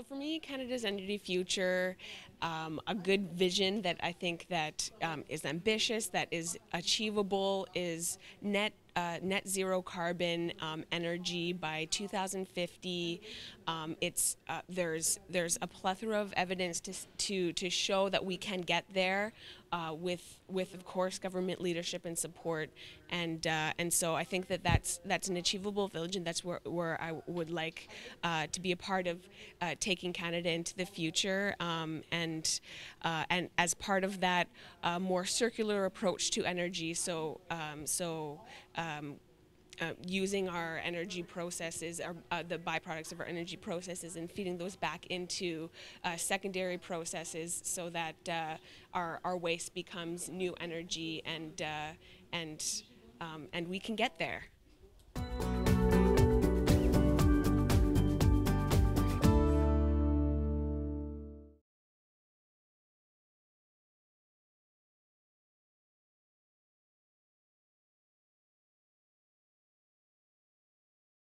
So for me, Canada's energy future, um, a good vision that I think that um, is ambitious, that is achievable, is net uh, net zero carbon um, energy by 2050. Um, it's uh, there's there's a plethora of evidence to to to show that we can get there uh, with with of course government leadership and support. And uh, and so I think that that's that's an achievable vision. That's where where I would like uh, to be a part of uh, taking Canada into the future. Um, and and as part of that, more circular approach to energy. So um, so um, uh, using our energy processes, our, uh, the byproducts of our energy processes, and feeding those back into uh, secondary processes so that uh, our, our waste becomes new energy and, uh, and, um, and we can get there.